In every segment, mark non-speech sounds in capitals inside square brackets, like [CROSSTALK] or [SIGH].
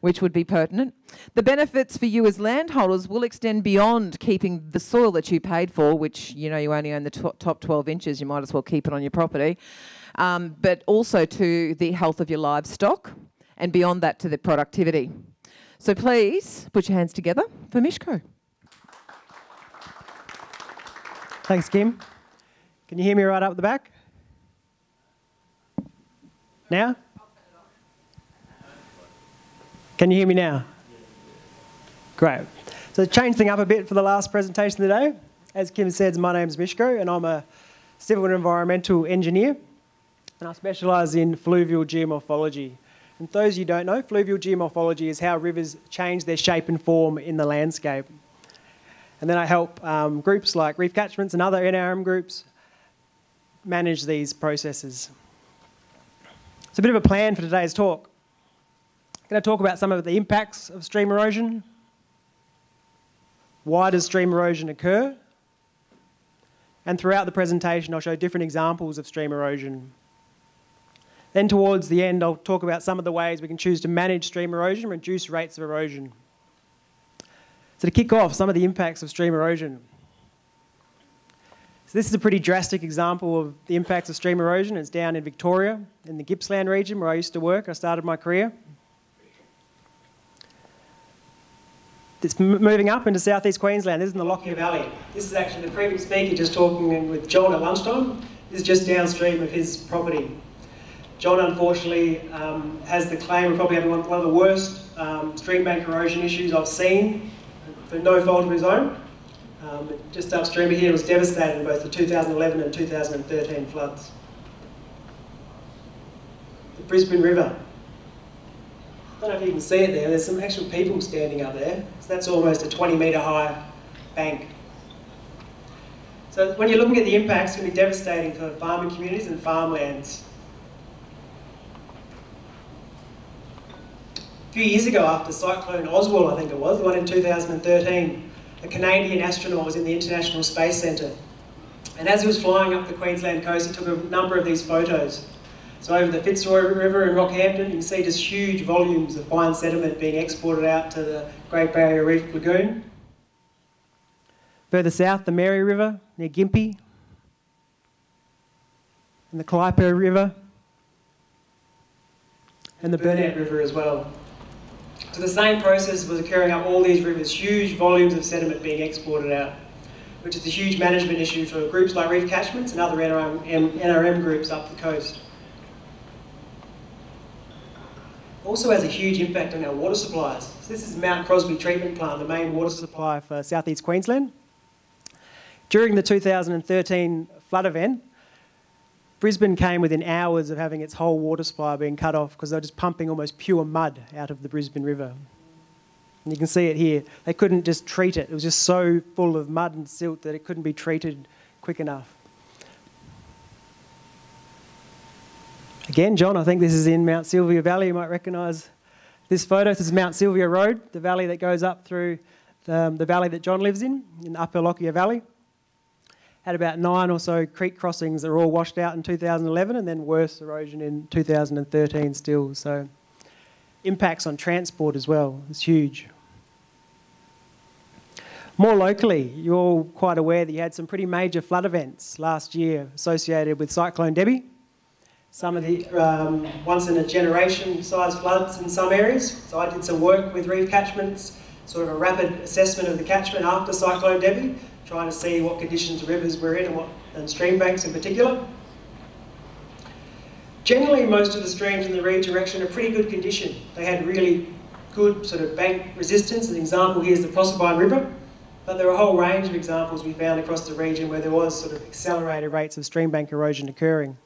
which would be pertinent. The benefits for you as landholders will extend beyond keeping the soil that you paid for, which you know you only own the top 12 inches, you might as well keep it on your property, um, but also to the health of your livestock and beyond that to the productivity. So please put your hands together for Misko. Thanks, Kim. Can you hear me right up the back? Now? Can you hear me now? Great. So change thing up a bit for the last presentation today. As Kim said, my name is Misko and I'm a civil and environmental engineer and I specialise in fluvial geomorphology. And those of you don't know, fluvial geomorphology is how rivers change their shape and form in the landscape. And then I help um, groups like reef catchments and other NRM groups manage these processes. It's a bit of a plan for today's talk. Going to talk about some of the impacts of stream erosion. Why does stream erosion occur? And throughout the presentation, I'll show different examples of stream erosion. Then towards the end, I'll talk about some of the ways we can choose to manage stream erosion reduce rates of erosion. So to kick off, some of the impacts of stream erosion. So this is a pretty drastic example of the impacts of stream erosion. It's down in Victoria, in the Gippsland region where I used to work. I started my career. It's moving up into southeast Queensland. This is in the Lockyer Valley. This is actually the previous speaker just talking with John at lunchtime. This is just downstream of his property. John, unfortunately, um, has the claim of probably having one, of the worst um, stream bank erosion issues I've seen, for no fault of his own. Um, just upstream of here was devastated in both the 2011 and 2013 floods. The Brisbane River. I don't know if you can see it there, there's some actual people standing up there. So that's almost a 20 metre high bank. So when you're looking at the impacts, it's going to be devastating for farming communities and farmlands. A few years ago after Cyclone Oswald, I think it was, the one in 2013, a Canadian astronaut was in the International Space Centre. And as he was flying up the Queensland coast, he took a number of these photos. So over the Fitzroy River in Rockhampton, you can see just huge volumes of fine sediment being exported out to the Great Barrier Reef Lagoon. Further south, the Mary River near Gympie, and the Calliope River, and the Burnett River as well. So the same process was occurring up all these rivers, huge volumes of sediment being exported out, which is a huge management issue for groups like reef catchments and other NRM, NRM groups up the coast. Also has a huge impact on our water supplies. So this is Mount Crosby Treatment Plant, the main water supply for southeast Queensland. During the 2013 flood event, Brisbane came within hours of having its whole water supply being cut off because they were just pumping almost pure mud out of the Brisbane River. And you can see it here. They couldn't just treat it. It was just so full of mud and silt that it couldn't be treated quick enough. Again, John, I think this is in Mount Sylvia Valley. You might recognise this photo. This is Mount Sylvia Road, the valley that goes up through the, um, the valley that John lives in, in the Upper Lockyer Valley. Had about nine or so creek crossings that were all washed out in 2011 and then worse erosion in 2013 still. So impacts on transport as well is huge. More locally, you're all quite aware that you had some pretty major flood events last year associated with Cyclone Debbie some of the um, once in a generation size floods in some areas. So I did some work with reef catchments, sort of a rapid assessment of the catchment after Cyclone Debbie, trying to see what conditions the rivers were in and, what, and stream banks in particular. Generally, most of the streams in the region are in pretty good condition. They had really good sort of bank resistance. An example here is the Proserpine River, but there are a whole range of examples we found across the region where there was sort of accelerated rates of stream bank erosion occurring.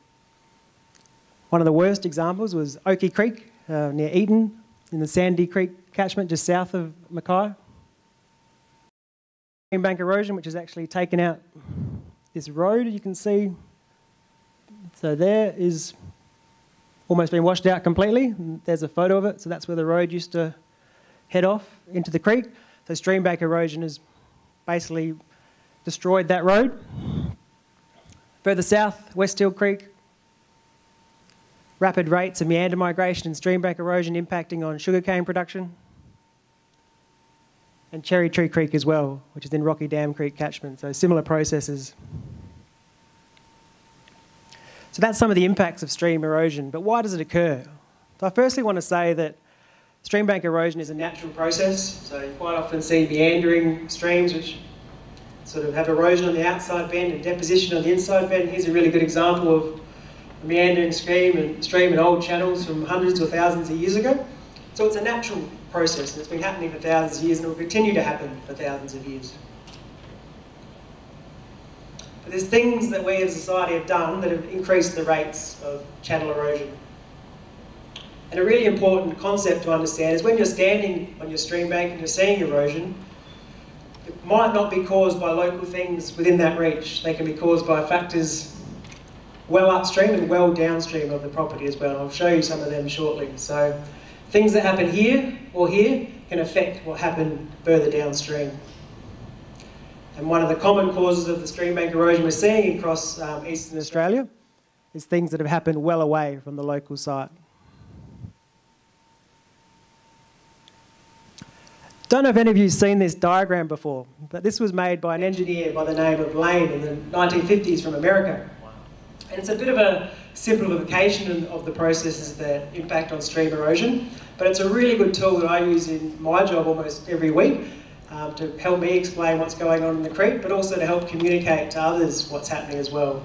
One of the worst examples was Oakey Creek uh, near Eton in the Sandy Creek catchment just south of Mackay. Bank erosion, which has actually taken out this road, you can see. So there is almost been washed out completely. There's a photo of it. So that's where the road used to head off into the creek. So stream bank erosion has basically destroyed that road. Further south, West Hill Creek, rapid rates of meander migration and streambank erosion impacting on sugarcane production. And Cherry Tree Creek as well, which is in Rocky Dam Creek catchment, so similar processes. So that's some of the impacts of stream erosion, but why does it occur? So I firstly want to say that streambank erosion is a natural process, so you quite often see meandering streams which sort of have erosion on the outside bend and deposition on the inside bend. Here's a really good example of meandering stream and stream and old channels from hundreds or thousands of years ago. So it's a natural process and it's been happening for thousands of years and it will continue to happen for thousands of years. But there's things that we as a society have done that have increased the rates of channel erosion. And a really important concept to understand is when you're standing on your stream bank and you're seeing erosion, it might not be caused by local things within that reach. They can be caused by factors well upstream and well downstream of the property as well. I'll show you some of them shortly. So things that happen here or here can affect what happened further downstream. And one of the common causes of the stream bank erosion we're seeing across um, eastern Australia is things that have happened well away from the local site. Don't know if any of you have seen this diagram before, but this was made by an engineer by the name of Lane in the 1950s from America. And it's a bit of a simplification of the processes that impact on stream erosion, but it's a really good tool that I use in my job almost every week um, to help me explain what's going on in the creek, but also to help communicate to others what's happening as well.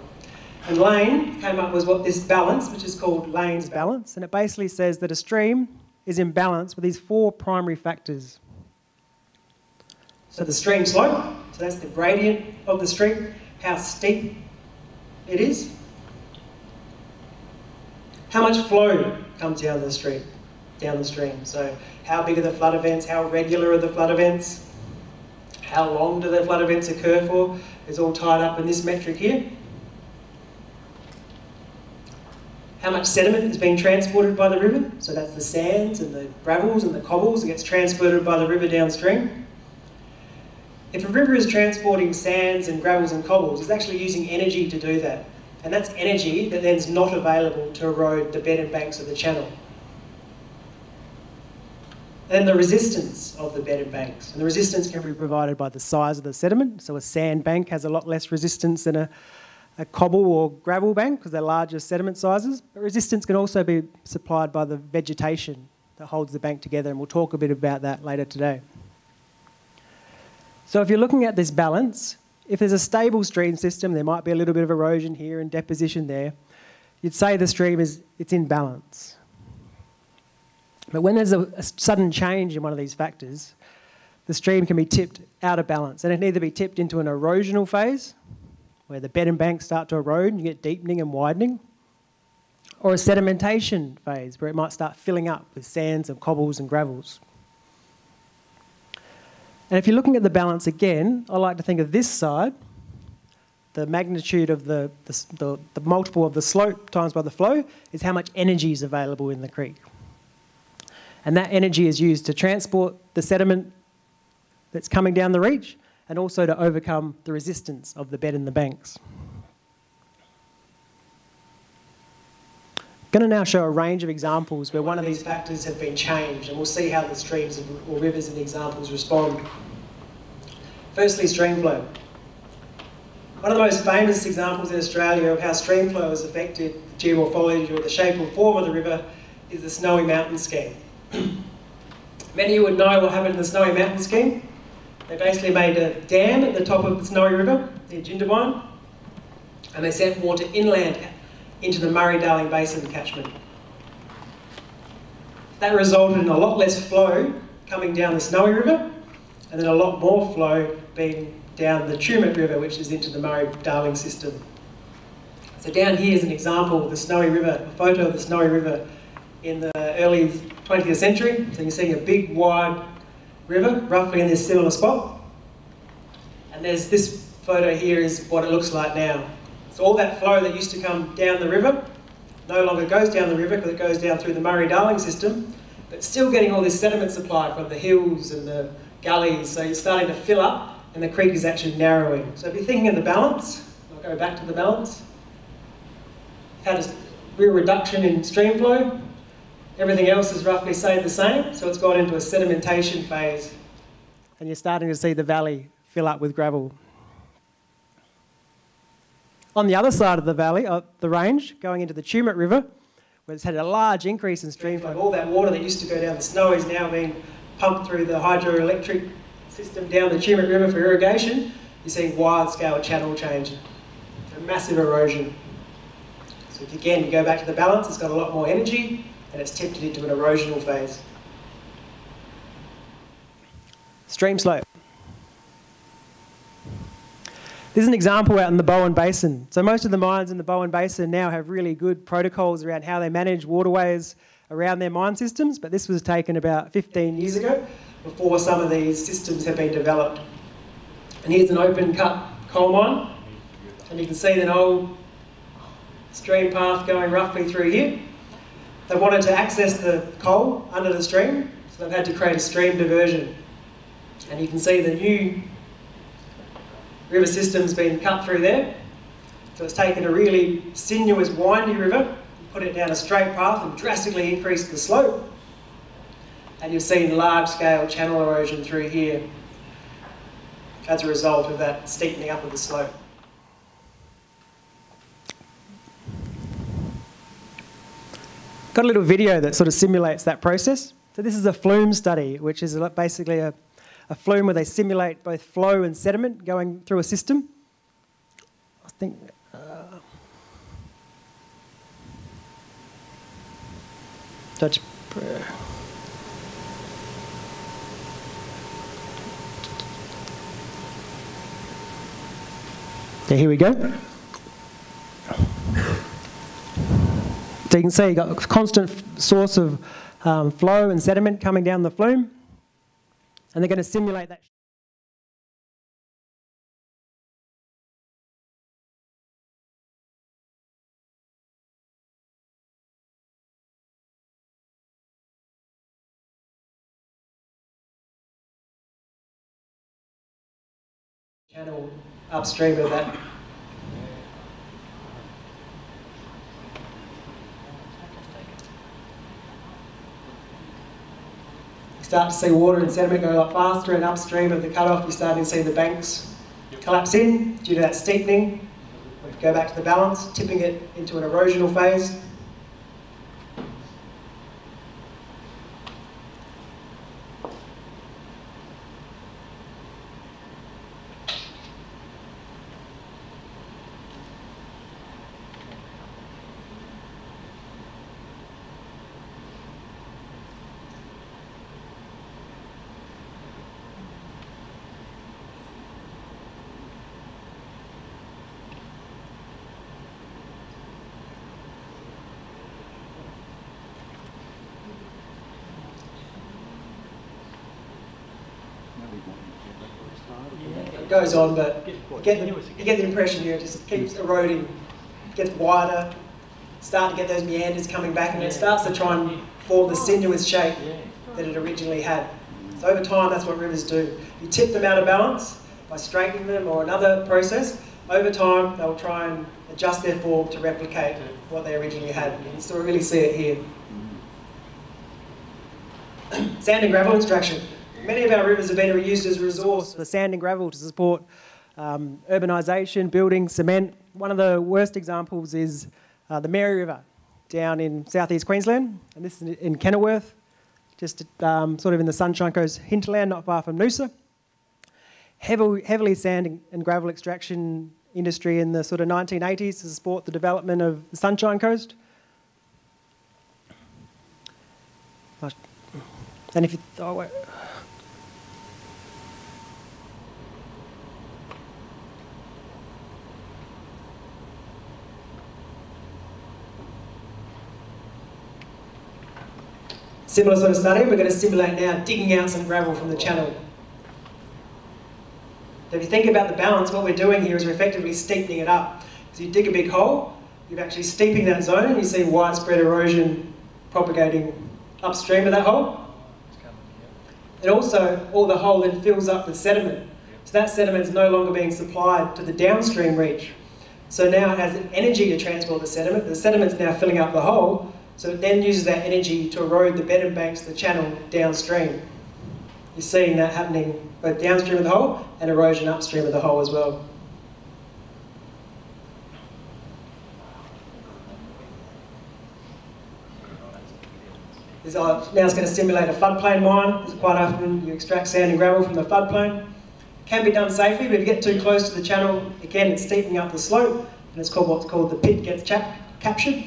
And Lane came up with what this balance, which is called Lane's balance, and it basically says that a stream is in balance with these four primary factors. So the stream slope, so that's the gradient of the stream, how steep it is. How much flow comes down the stream, down the stream. So how big are the flood events, how regular are the flood events, how long do the flood events occur for, is all tied up in this metric here. How much sediment is being transported by the river, so that's the sands and the gravels and the cobbles that gets transported by the river downstream. If a river is transporting sands and gravels and cobbles, it's actually using energy to do that. And that's energy that then is not available to erode the bed and banks of the channel. And the resistance of the bed and banks. And the resistance can be provided by the size of the sediment. So a sand bank has a lot less resistance than a, a cobble or gravel bank because they're larger sediment sizes. But resistance can also be supplied by the vegetation that holds the bank together. And we'll talk a bit about that later today. So if you're looking at this balance, if there's a stable stream system, there might be a little bit of erosion here and deposition there. You'd say the stream is it's in balance. But when there's a, a sudden change in one of these factors, the stream can be tipped out of balance. And it can either be tipped into an erosional phase, where the bed and banks start to erode and you get deepening and widening, or a sedimentation phase, where it might start filling up with sands and cobbles and gravels. And if you're looking at the balance again, I like to think of this side, the magnitude of the, the, the, the, multiple of the slope times by the flow is how much energy is available in the creek. And that energy is used to transport the sediment that's coming down the reach and also to overcome the resistance of the bed and the banks. Going to now show a range of examples where one of these factors have been changed and we'll see how the streams or rivers in the examples respond. Firstly, stream flow. One of the most famous examples in Australia of how stream flow has affected the geomorphology or the shape or form of the river is the Snowy Mountain Scheme. [CLEARS THROAT] Many of you would know what happened in the Snowy Mountain Scheme. They basically made a dam at the top of the Snowy River near Jindabyne and they sent water inland into the Murray-Darling Basin catchment. That resulted in a lot less flow coming down the Snowy River and then a lot more flow being down the Tumut River, which is into the Murray-Darling system. So down here is an example of the Snowy River, a photo of the Snowy River in the early 20th century. So you're seeing a big, wide river, roughly in this similar spot. And there's this photo here is what it looks like now. So all that flow that used to come down the river no longer goes down the river because it goes down through the Murray-Darling system, but still getting all this sediment supply from the hills and the gullies, so you're starting to fill up and the creek is actually narrowing. So if you're thinking of the balance, I'll go back to the balance. you've had a real reduction in stream flow. Everything else has roughly stayed the same, so it's gone into a sedimentation phase. And you're starting to see the valley fill up with gravel. On the other side of the valley, of the range, going into the Tumut River, where it's had a large increase in stream flow. All that water that used to go down the snow is now being pumped through the hydroelectric system down the Tumut River for irrigation. You're seeing wide scale channel change, a massive erosion. So if again you go back to the balance, it's got a lot more energy and it's tipped into an erosional phase. Stream slope. This is an example out in the Bowen Basin. So most of the mines in the Bowen Basin now have really good protocols around how they manage waterways around their mine systems, but this was taken about 15 years ago before some of these systems have been developed. And here's an open cut coal mine, and you can see an old stream path going roughly through here. They wanted to access the coal under the stream, so they've had to create a stream diversion. And you can see the new river system's been cut through there. So it's taken a really sinuous, windy river, put it down a straight path and drastically increased the slope. And you've seen large-scale channel erosion through here as a result of that steepening up of the slope. Got a little video that sort of simulates that process. So this is a flume study, which is basically a a flume where they simulate both flow and sediment going through a system. I think. Uh, Dutch. Yeah, here we go. So you can see you've got a constant source of um, flow and sediment coming down the flume and they're going to simulate that. channel upstream of that start to see water and sediment go a lot faster and upstream of the cutoff you're starting to see the banks collapse in due to that steepening. We go back to the balance, tipping it into an erosional phase. It goes on, but you get, the, you get the impression here it just keeps eroding, gets wider, start to get those meanders coming back, and it starts to try and form the sinuous shape that it originally had. So over time, that's what rivers do. You tip them out of balance by straightening them or another process. Over time, they'll try and adjust their form to replicate what they originally had. You can still really see it here. [CLEARS THROAT] Sand and gravel extraction. Many of our rivers have been reused as a resource for sand and gravel to support um, urbanisation, building, cement. One of the worst examples is uh, the Mary River down in southeast Queensland, and this is in Kenilworth, just um, sort of in the Sunshine Coast hinterland, not far from Noosa. Heavily, heavily sand and gravel extraction industry in the sort of 1980s to support the development of the Sunshine Coast. And if you, oh, wait. Similar sort of study, we're going to simulate now digging out some gravel from the channel. So if you think about the balance, what we're doing here is we're effectively steepening it up. So you dig a big hole, you're actually steeping that zone and you see widespread erosion propagating upstream of that hole. And also, all the hole then fills up with sediment. So that sediment is no longer being supplied to the downstream reach. So now it has energy to transport the sediment. The sediment's now filling up the hole, so it then uses that energy to erode the bed and banks the channel downstream. You're seeing that happening both downstream of the hole and erosion upstream of the hole as well. Now it's going to simulate a floodplain mine. Quite often you extract sand and gravel from the floodplain. Can be done safely, but if you get too close to the channel, again it's steepening up the slope, and it's called what's called the pit gets captured.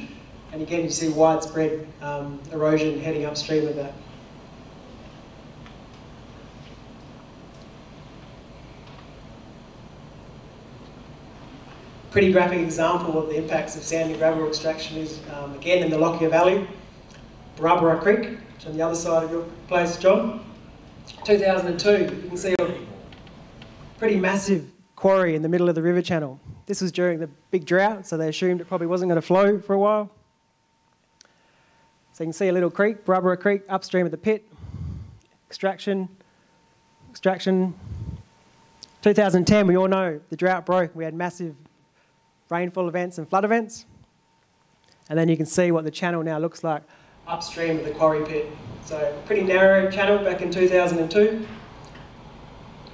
And again, you see widespread um, erosion heading upstream of that. Pretty graphic example of the impacts of sand and gravel extraction is, um, again, in the Lockyer Valley, Barabara Creek, which on the other side of your place, John. 2002, you can see a pretty massive quarry in the middle of the river channel. This was during the big drought, so they assumed it probably wasn't going to flow for a while. So you can see a little creek, Barabara Creek, upstream of the pit. Extraction, extraction. 2010, we all know the drought broke. We had massive rainfall events and flood events. And then you can see what the channel now looks like upstream of the quarry pit. So pretty narrow channel back in 2002.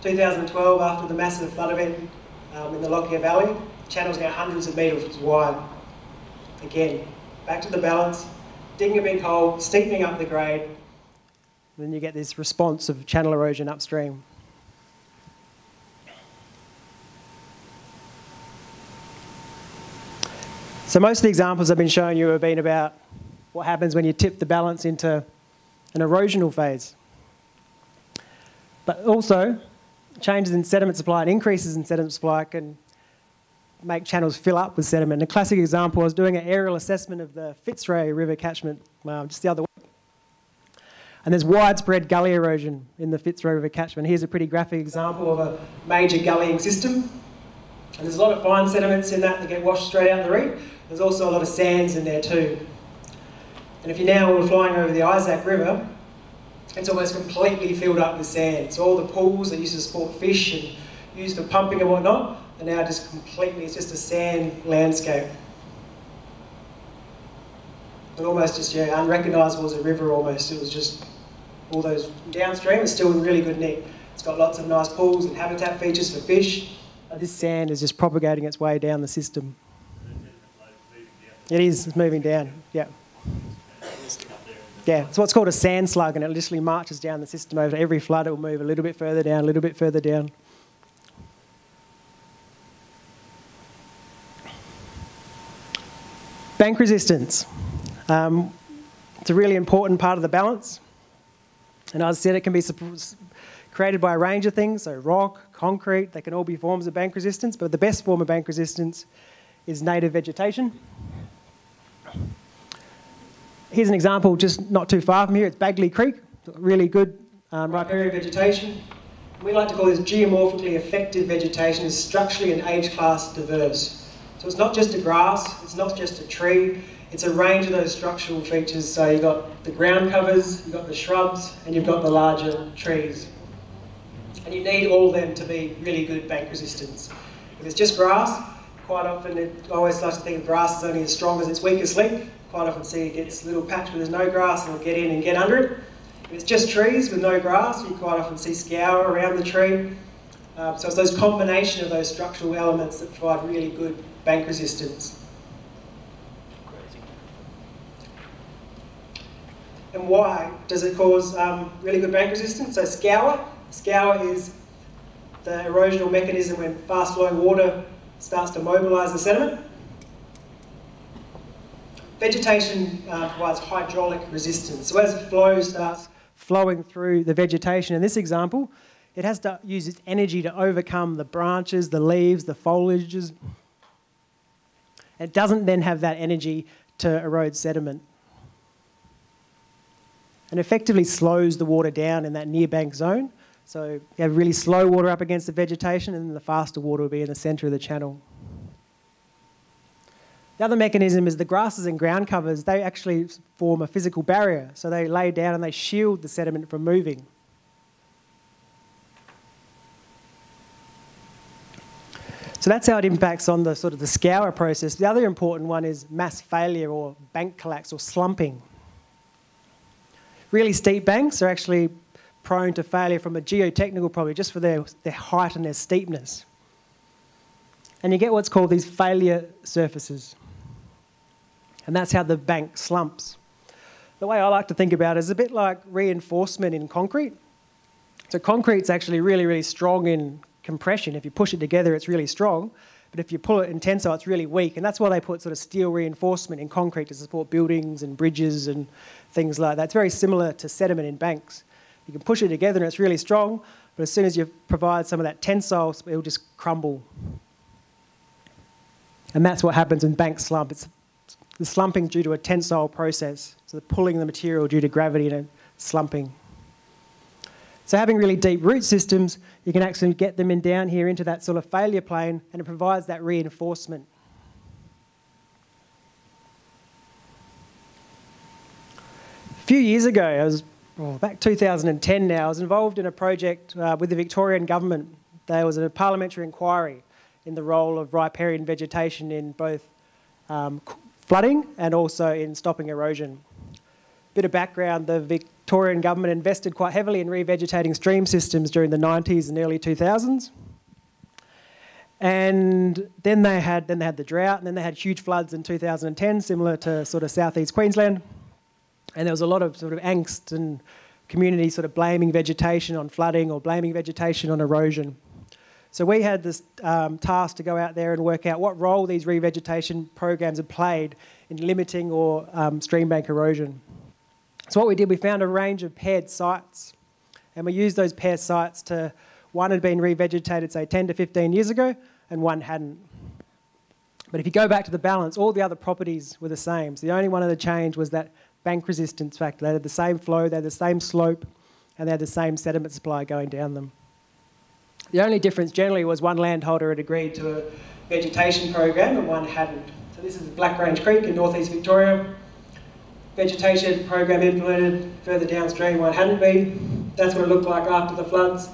2012, after the massive flood event um, in the Lockyer Valley, the channel's now hundreds of metres wide. Again, back to the balance, digging a big hole, steepening up the grade, then you get this response of channel erosion upstream. So most of the examples I've been showing you have been about what happens when you tip the balance into an erosional phase. But also, changes in sediment supply and increases in sediment supply can make channels fill up with sediment. A classic example, I was doing an aerial assessment of the Fitzroy River catchment um, just the other week. And there's widespread gully erosion in the Fitzroy River catchment. Here's a pretty graphic example of a major gullying system. And there's a lot of fine sediments in that that get washed straight out of the reef. There's also a lot of sands in there too. And if you now were flying over the Isaac River, it's almost completely filled up with sand. So all the pools that used to support fish and used for pumping and whatnot are now just completely, it's just a sand landscape. And almost just, yeah, unrecognisable as a river almost. It was just all those downstream, it's still in really good nick. It's got lots of nice pools and habitat features for fish. This sand is just propagating its way down the system. It is, it's moving down, yeah. Yeah, it's what's called a sand slug, and it literally marches down the system over every flood. It will move a little bit further down, a little bit further down. Bank resistance. Um, it's a really important part of the balance. And as I said, it can be created by a range of things, so rock, concrete, they can all be forms of bank resistance, but the best form of bank resistance is native vegetation. Here's an example just not too far from here. It's Bagley Creek, really good um, riparian vegetation. We like to call this geomorphically effective vegetation is structurally and age class diverse. So it's not just a grass, it's not just a tree, it's a range of those structural features. So you've got the ground covers, you've got the shrubs, and you've got the larger trees. And you need all of them to be really good bank resistance. If it's just grass, quite often it always likes to think of grass is only as strong as its weakest link quite often see it gets a little patch where there's no grass and it'll get in and get under it. If it's just trees with no grass, you quite often see scour around the tree. Um, so it's those combination of those structural elements that provide really good bank resistance. And why does it cause um, really good bank resistance? So scour, scour is the erosional mechanism when fast flowing water starts to mobilise the sediment. Vegetation uh, provides hydraulic resistance. So as the flow starts flowing through the vegetation, in this example, it has to use its energy to overcome the branches, the leaves, the foliages. It doesn't then have that energy to erode sediment. And effectively slows the water down in that near bank zone. So you have really slow water up against the vegetation, and the faster water will be in the centre of the channel. The other mechanism is the grasses and ground covers, they actually form a physical barrier. So they lay down and they shield the sediment from moving. So that's how it impacts on the sort of the scour process. The other important one is mass failure or bank collapse or slumping. Really steep banks are actually prone to failure from a geotechnical problem just for their, their height and their steepness. And you get what's called these failure surfaces. And that's how the bank slumps. The way I like to think about it is a bit like reinforcement in concrete. So concrete's actually really, really strong in compression. If you push it together, it's really strong. But if you pull it in tensile, it's really weak. And that's why they put sort of steel reinforcement in concrete to support buildings and bridges and things like that. It's very similar to sediment in banks. You can push it together and it's really strong, but as soon as you provide some of that tensile, it'll just crumble. And that's what happens in bank slump. It's the slumping due to a tensile process, so the pulling of the material due to gravity and slumping. So having really deep root systems, you can actually get them in down here into that sort of failure plane and it provides that reinforcement. A few years ago, I was oh, back 2010 now, I was involved in a project uh, with the Victorian government. There was a parliamentary inquiry in the role of riparian vegetation in both um, flooding and also in stopping erosion. Bit of background, the Vic Victorian government invested quite heavily in revegetating stream systems during the 90s and early 2000s. And then they had then they had the drought, and then they had huge floods in 2010, similar to sort of southeast Queensland. And there was a lot of sort of angst and community sort of blaming vegetation on flooding or blaming vegetation on erosion. So we had this um, task to go out there and work out what role these revegetation programs had played in limiting or um, stream bank erosion. So what we did, we found a range of paired sites, and we used those paired sites to, one had been revegetated, say, 10 to 15 years ago, and one hadn't. But if you go back to the balance, all the other properties were the same. So the only one of the change was that bank resistance factor. They had the same flow, they had the same slope, and they had the same sediment supply going down them. The only difference generally was one landholder had agreed to a vegetation program and one hadn't. So this is Black Range Creek in northeast Victoria vegetation program implemented further downstream where it hadn't been. That's what it looked like after the floods,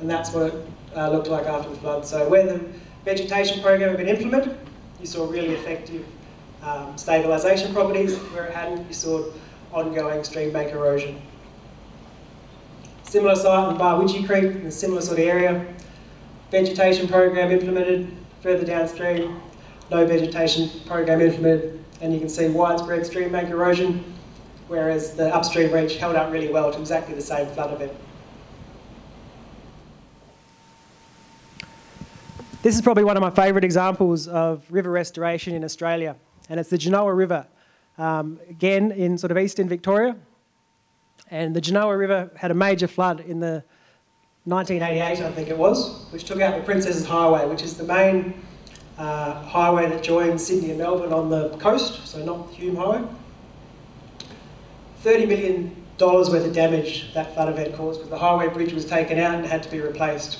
and that's what it uh, looked like after the floods. So where the vegetation program had been implemented, you saw really effective um, stabilisation properties. Where it hadn't, you saw ongoing stream bank erosion. Similar site in Barwidgee Creek, in a similar sort of area. Vegetation program implemented further downstream, no vegetation program implemented and you can see widespread stream bank erosion, whereas the upstream reach held up really well to exactly the same flood event. This is probably one of my favourite examples of river restoration in Australia, and it's the Genoa River, um, again in sort of eastern Victoria. And the Genoa River had a major flood in the 1988, I think it was, which took out the Princess's Highway, which is the main uh, highway that joins Sydney and Melbourne on the coast, so not the Hume Highway. $30 million worth of damage that flood event caused because the highway bridge was taken out and had to be replaced.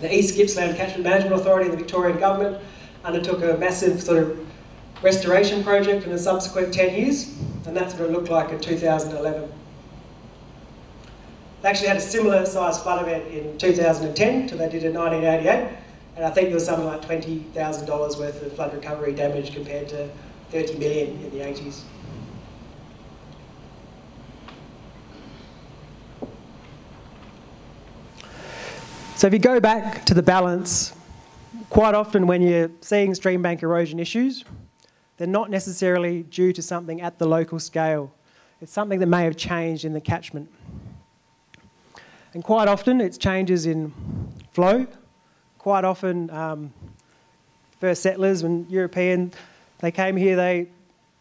The East Gippsland Catchment Management Authority and the Victorian Government undertook a massive sort of restoration project in the subsequent 10 years, and that's what it looked like in 2011. They actually had a similar size flood event in 2010 to they did in 1988, and I think there was something like $20,000 worth of flood recovery damage compared to 30 million in the 80s. So if you go back to the balance, quite often when you're seeing stream bank erosion issues, they're not necessarily due to something at the local scale. It's something that may have changed in the catchment. And quite often it's changes in flow, quite often um, first settlers and European, they came here, they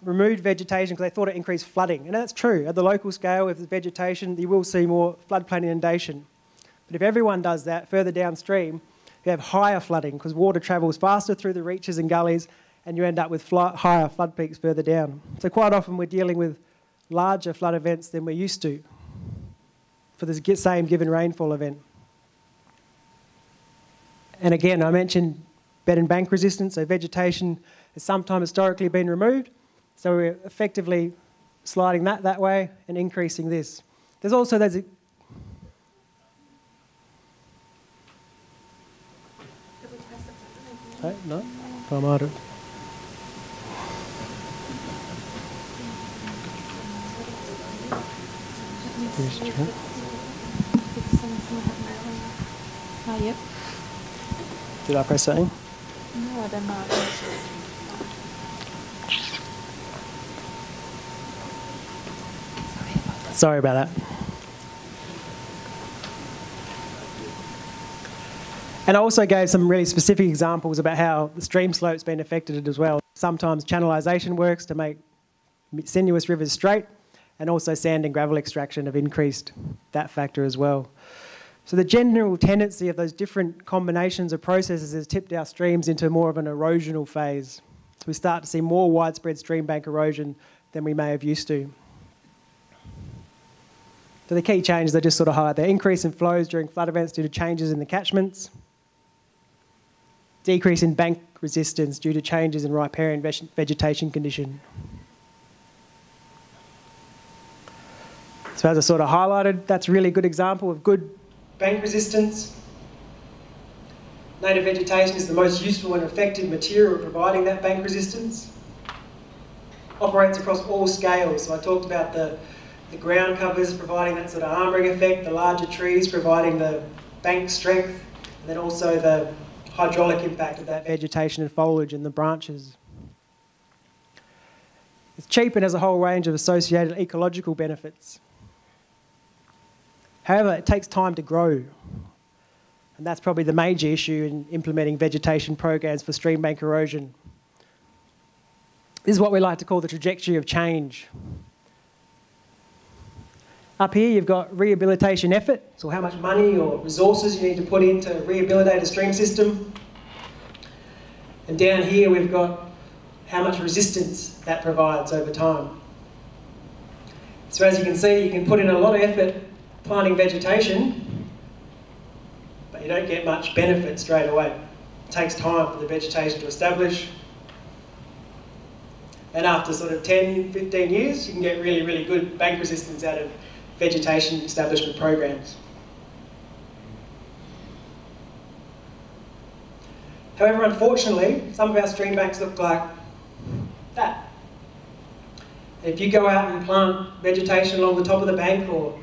removed vegetation because they thought it increased flooding. And that's true. At the local scale, if there's vegetation, you will see more floodplain inundation. But if everyone does that further downstream, you have higher flooding because water travels faster through the reaches and gullies and you end up with higher flood peaks further down. So quite often we're dealing with larger flood events than we're used to for the same given rainfall event. And again, I mentioned bed and bank resistance, so vegetation has sometimes historically been removed. So we're effectively sliding that that way and increasing this. There's also those Hey, no? Palmado. Here's Trent. Oh, yep. Did I press something? No, I don't know. Sorry about that. And I also gave some really specific examples about how the stream slope's been affected as well. Sometimes channelization works to make sinuous rivers straight, and also sand and gravel extraction have increased that factor as well. So the general tendency of those different combinations of processes has tipped our streams into more of an erosional phase. So we start to see more widespread stream bank erosion than we may have used to. So the key changes I just sort of highlight there, increase in flows during flood events due to changes in the catchments, decrease in bank resistance due to changes in riparian vegetation condition. So as I sort of highlighted, that's a really good example of good bank resistance. Native vegetation is the most useful and effective material providing that bank resistance. Operates across all scales. So I talked about the, the ground covers providing that sort of armouring effect, the larger trees providing the bank strength, and then also the hydraulic impact of that vegetation and foliage in the branches. It's cheap and has a whole range of associated ecological benefits. However, it takes time to grow. And that's probably the major issue in implementing vegetation programs for stream bank erosion. This is what we like to call the trajectory of change. Up here, you've got rehabilitation effort, so how much money or resources you need to put in to rehabilitate a stream system. And down here, we've got how much resistance that provides over time. So as you can see, you can put in a lot of effort planting vegetation, but you don't get much benefit straight away. It takes time for the vegetation to establish. And after sort of 10, 15 years, you can get really, really good bank resistance out of vegetation establishment programs. However, unfortunately, some of our stream banks look like that. If you go out and plant vegetation along the top of the bank or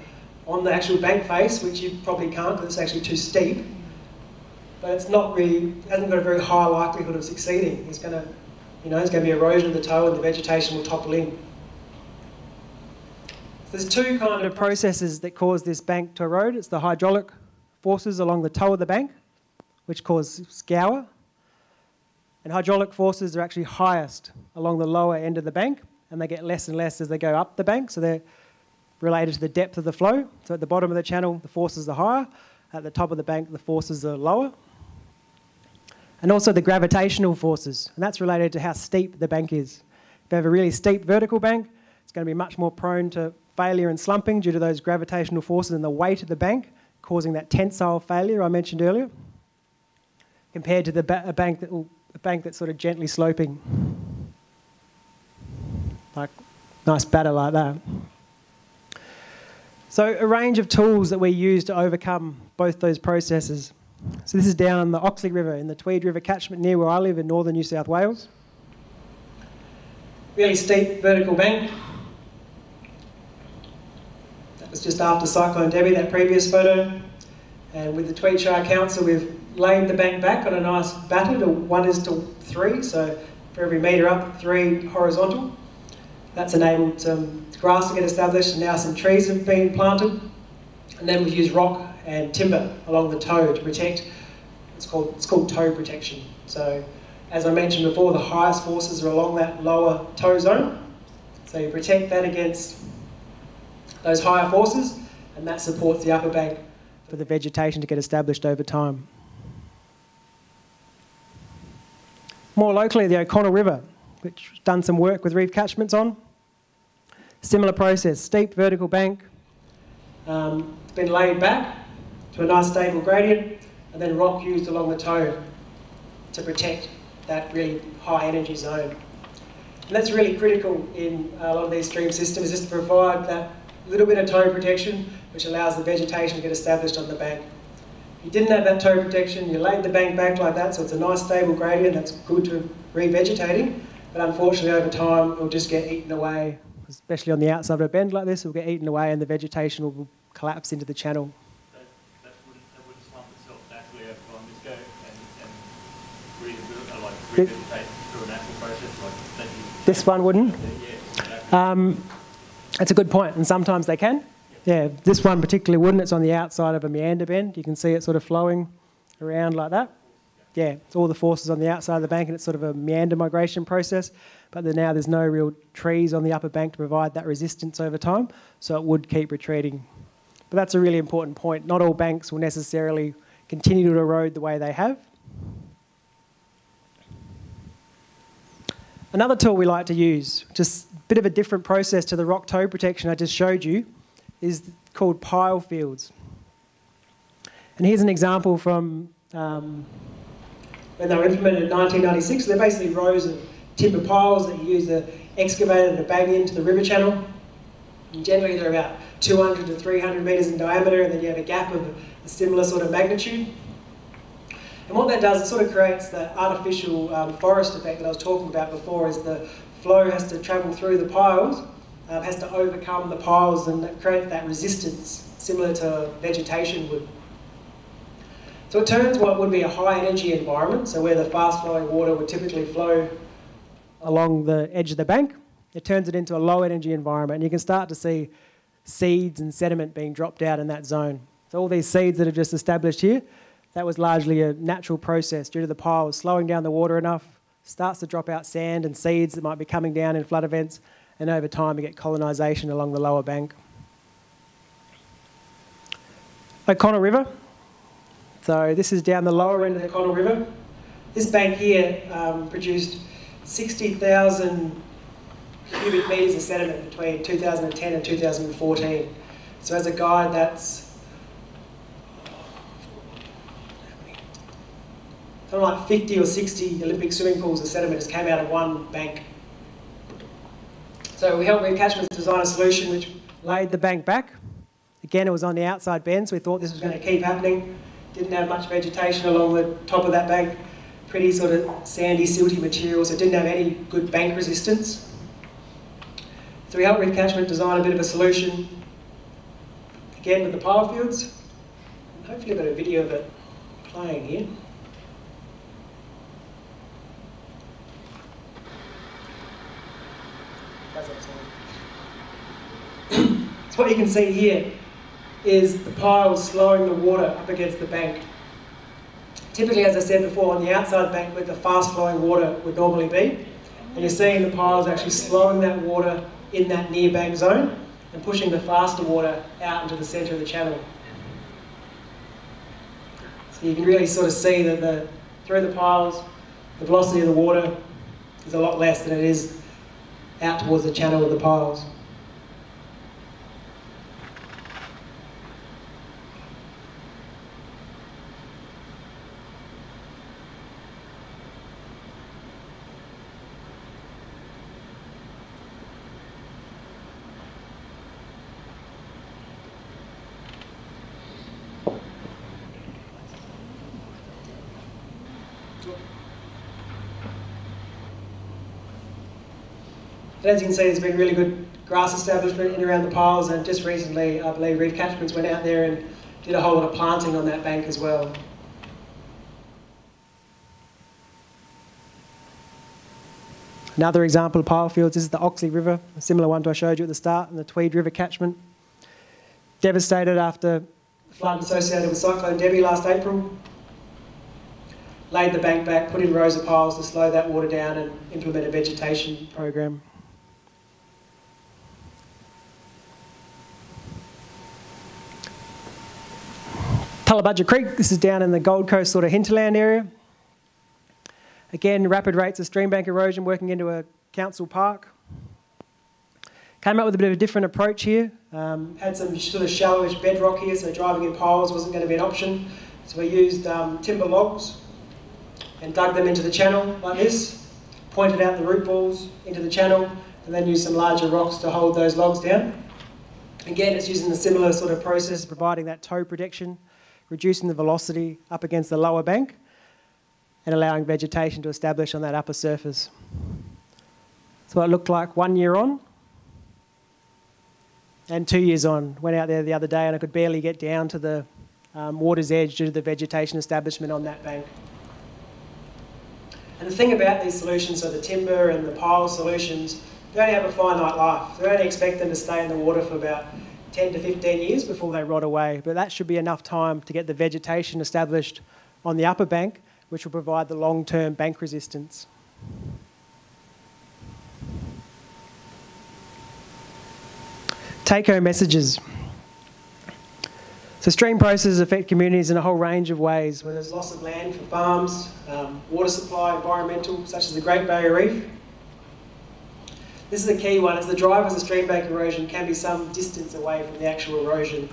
on the actual bank face, which you probably can't because it's actually too steep. But it's not really, it hasn't got a very high likelihood of succeeding. It's going to, you know, there's going to be erosion of the toe and the vegetation will topple in. There's two kind of processes that cause this bank to erode. It's the hydraulic forces along the toe of the bank, which cause scour. And hydraulic forces are actually highest along the lower end of the bank, and they get less and less as they go up the bank. So they're related to the depth of the flow. So at the bottom of the channel, the forces are higher. At the top of the bank, the forces are lower. And also the gravitational forces, and that's related to how steep the bank is. If you have a really steep vertical bank, it's going to be much more prone to failure and slumping due to those gravitational forces and the weight of the bank, causing that tensile failure I mentioned earlier, compared to the ba a bank that will, a bank that's sort of gently sloping, like nice batter like that. So a range of tools that we use to overcome both those processes. So this is down the Oxley River in the Tweed River catchment near where I live in northern New South Wales. Really steep vertical bank. That was just after Cyclone Debbie, that previous photo. And with the Tweed Shire Council, we've laid the bank back on a nice batter to one is to three, so for every metre up, three horizontal. That's enabled some grass to get established and now some trees have been planted. And then we use rock and timber along the toe to protect, it's called, it's called toe protection. So as I mentioned before, the highest forces are along that lower toe zone. So you protect that against those higher forces and that supports the upper bank for the vegetation to get established over time. More locally, the O'Connell River which done some work with reef catchments on. Similar process, steep vertical bank, um, been laid back to a nice stable gradient, and then rock used along the toe to protect that really high energy zone. And that's really critical in a lot of these stream systems, just to provide that little bit of toe protection, which allows the vegetation to get established on the bank. If you didn't have that toe protection, you laid the bank back like that, so it's a nice stable gradient, that's good to revegetating, but unfortunately over time it'll just get eaten away, especially on the outside of a bend like this, it'll get eaten away and the vegetation will collapse into the channel. That, that wouldn't, that wouldn't slump itself naturally over time, just go and, and like revegetate through a natural process like that you, This one wouldn't. yeah, exactly. Um, that's a good point, and sometimes they can. Yeah, this one particularly wouldn't. It's on the outside of a meander bend. You can see it sort of flowing around like that. Yeah, it's all the forces on the outside of the bank, and it's sort of a meander migration process. But then now there's no real trees on the upper bank to provide that resistance over time, so it would keep retreating. But that's a really important point. Not all banks will necessarily continue to erode the way they have. Another tool we like to use, just a bit of a different process to the rock toe protection I just showed you, is called pile fields. And here's an example from um, when they were implemented in 1996. They're basically rows of timber piles that you use the excavator to bang into the river channel. And generally they're about 200 to 300 metres in diameter and then you have a gap of a similar sort of magnitude. And what that does, it sort of creates the artificial um, forest effect that I was talking about before, is the flow has to travel through the piles, um, has to overcome the piles and create that resistance, similar to vegetation would. So it turns what would be a high energy environment, so where the fast flowing water would typically flow along the edge of the bank, it turns it into a low energy environment. And you can start to see seeds and sediment being dropped out in that zone. So all these seeds that have just established here, that was largely a natural process due to the piles slowing down the water enough, starts to drop out sand and seeds that might be coming down in flood events, and over time you get colonisation along the lower bank. O'Connell River. So this is down the lower end of the O'Connell River. This bank here um, produced 60,000 cubic metres of sediment between 2010 and 2014. So as a guide, that's something like 50 or 60 Olympic swimming pools of sediment just came out of one bank. So we helped Reef Catchments design a solution which laid the bank back. Again, it was on the outside bend, so we thought this was going to keep happening. Didn't have much vegetation along the top of that bank. Pretty sort of sandy, silty material, so it didn't have any good bank resistance. So we helped Reef Catchment design a bit of a solution, again with the pile fields. And hopefully I've got a video of it playing here. So [COUGHS] what you can see here is the piles slowing the water up against the bank. Typically, as I said before, on the outside bank where the fast flowing water would normally be, and you're seeing the piles actually slowing that water in that near bank zone and pushing the faster water out into the centre of the channel. So you can really sort of see that the, through the piles, the velocity of the water is a lot less than it is out towards the channel of the piles. As you can see, there's been really good grass establishment in around the piles, and just recently, uh, I believe Reef Catchments went out there and did a whole lot of planting on that bank as well. Another example of pile fields is the Oxley River, a similar one to I showed you at the start, and the Tweed River catchment. Devastated after the flood associated with Cyclone Debbie last April. Laid the bank back, put in rows of piles to slow that water down and implement a vegetation program. Tallebudgera Creek, this is down in the Gold Coast sort of hinterland area. Again, rapid rates of stream bank erosion working into a council park. Came up with a bit of a different approach here. Um, had some sort of shallowish bedrock here, so driving in piles wasn't going to be an option. So we used um, timber logs and dug them into the channel like this, pointed out the root balls into the channel, and then used some larger rocks to hold those logs down. Again, it's using a similar sort of process, providing that toe protection, reducing the velocity up against the lower bank and allowing vegetation to establish on that upper surface. So it looked like one year on and two years on. Went out there the other day and I could barely get down to the um, water's edge due to the vegetation establishment on that bank. And the thing about these solutions, so the timber and the pile solutions, they only have a finite life. They only expect them to stay in the water for about 10 to 15 years before they rot away. But that should be enough time to get the vegetation established on the upper bank, which will provide the long-term bank resistance. Take-home messages. So stream processes affect communities in a whole range of ways, where there's loss of land for farms, um, water supply, environmental, such as the Great Barrier Reef. This is a key one, as the drivers of stream bank erosion can be some distance away from the actual erosion.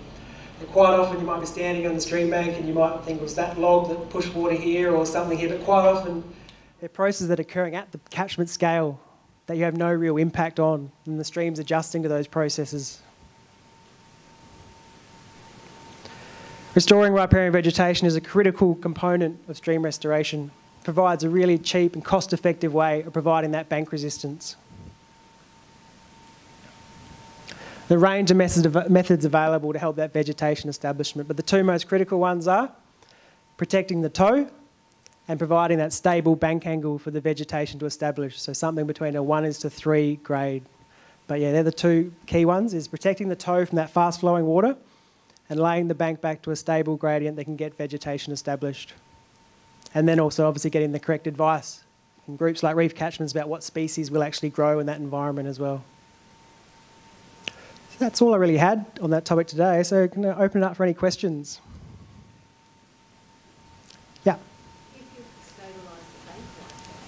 And quite often you might be standing on the stream bank and you might think, it was that log that pushed water here or something here, but quite often they're processes that are occurring at the catchment scale that you have no real impact on, and the stream's adjusting to those processes. Restoring riparian vegetation is a critical component of stream restoration. It provides a really cheap and cost-effective way of providing that bank resistance. The range of methods available to help that vegetation establishment, but the two most critical ones are protecting the toe and providing that stable bank angle for the vegetation to establish. So something between a one is to three grade. But yeah, they're the two key ones, is protecting the toe from that fast flowing water and laying the bank back to a stable gradient that can get vegetation established. And then also obviously getting the correct advice from groups like reef catchments about what species will actually grow in that environment as well. That's all I really had on that topic today, so can to open it up for any questions. Yeah? If you stabilise the bank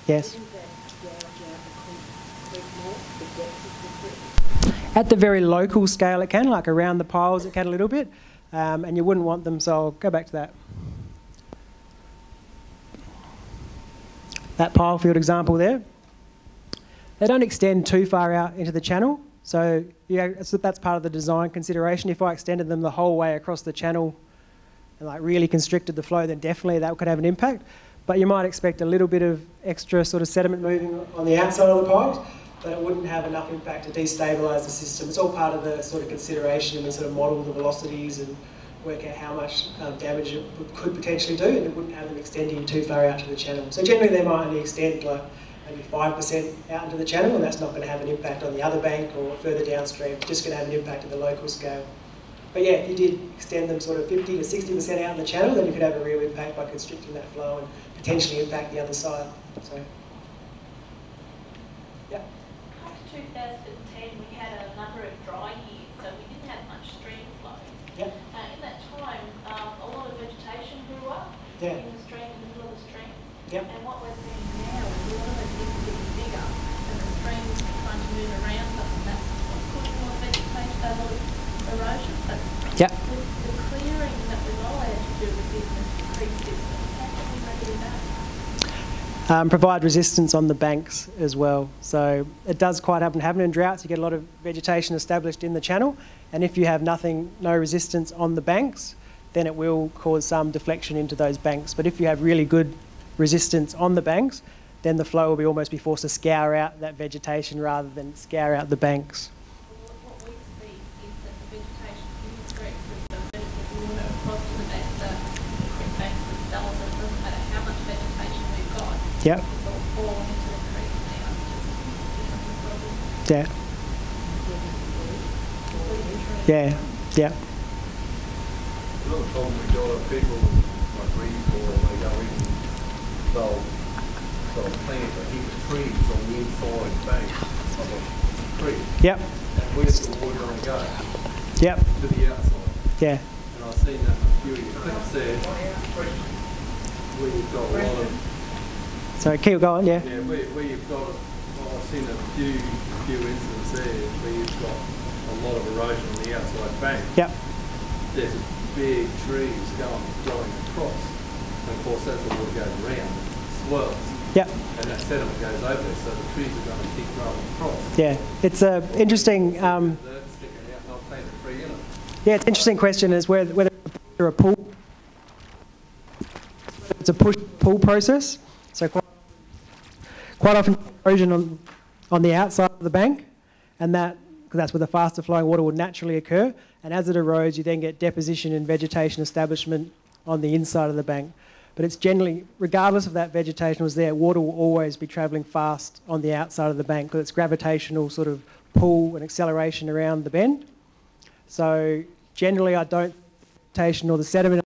Yes. isn't that gouge out the creek, creek more, the depth of the creek? At the very local scale it can, like around the piles it can a little bit, um, and you wouldn't want them, so I'll go back to that. That pile field example there, they don't extend too far out into the channel, so yeah, that's, that's part of the design consideration. If I extended them the whole way across the channel and like really constricted the flow, then definitely that could have an impact. But you might expect a little bit of extra sort of sediment moving on the outside of the piles, but it wouldn't have enough impact to destabilise the system. It's all part of the sort of consideration and we sort of model the velocities and work out how much um, damage it could potentially do, and it wouldn't have them extending too far out to the channel. So generally they might only extend like maybe 5% out into the channel, and that's not going to have an impact on the other bank or further downstream, just going to have an impact at the local scale. But yeah, if you did extend them sort of 50 to 60% out in the channel, then you could have a real impact by constricting that flow and potentially impact the other side. So, yeah. After 2010, we had a number of dry years, so we didn't have much stream flow. Yep. Uh, in that time, um, a lot of vegetation grew up Yeah. in the stream, in the middle of the stream. Yep. And what we're seeing now is a lot of it is getting bigger, and the stream's trying to move around them, and that's what's causing more vegetation, a lot of erosion. But Yep. with the clearing that we're not allowed to do within the creek system, how can we remedy that? Um, provide resistance on the banks as well. So it does quite often happen in droughts. You get a lot of vegetation established in the channel, and if you have nothing, no resistance on the banks, then it will cause some deflection into those banks. But if you have really good resistance on the banks, then the flow will be almost be forced to scour out that vegetation rather than scour out the banks. Or they go in, they'll, they'll plant a heap of trees on the inside bank of a creek. Yep. And where's the water gonna go? Yep. To the outside. Yeah. And I've seen that in a few of your clips there, where you've got a lot of, So keep going. Yeah. yeah, where, where you've got, well, I've seen a few, few incidents there where you've got a lot of erosion on the outside bank. Yep. there's big trees going, going across. And of course, that's the water goes around, it swells. Yep. And that sediment goes over there, so the trees are going to keep growing across. Yeah. It's a interesting. Um, They're sticking out, and I'll plant a tree in it. Yeah, it's an interesting question is whether, whether a pool it's a push-pull process. So quite, often erosion on, on the outside of the bank, and that, because that's where the faster flowing water would naturally occur. And as it erodes, you then get deposition and vegetation establishment on the inside of the bank. But it's generally, regardless of that vegetation was there, water will always be travelling fast on the outside of the bank because it's gravitational sort of pull and acceleration around the bend. So generally, I don't vegetation or the sediment